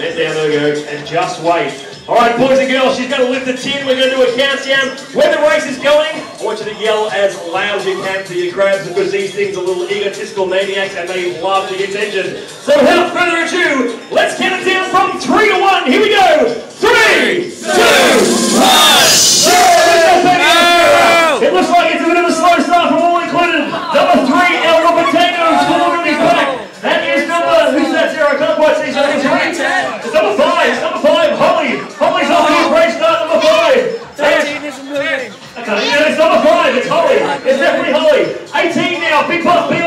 Sit down there, Gooch, and just wait. All right, boys and girls, she's going to lift the tin. We're going to do a countdown. Where the race is going, I want you to yell as loud as you can to your crabs because these things are little egotistical maniacs and they love the attention. So without further ado, let's count it down from three to one. Here we go. Three Okay, yeah, it's not a it's Holly. It's definitely Holly. 18 now, big pop, big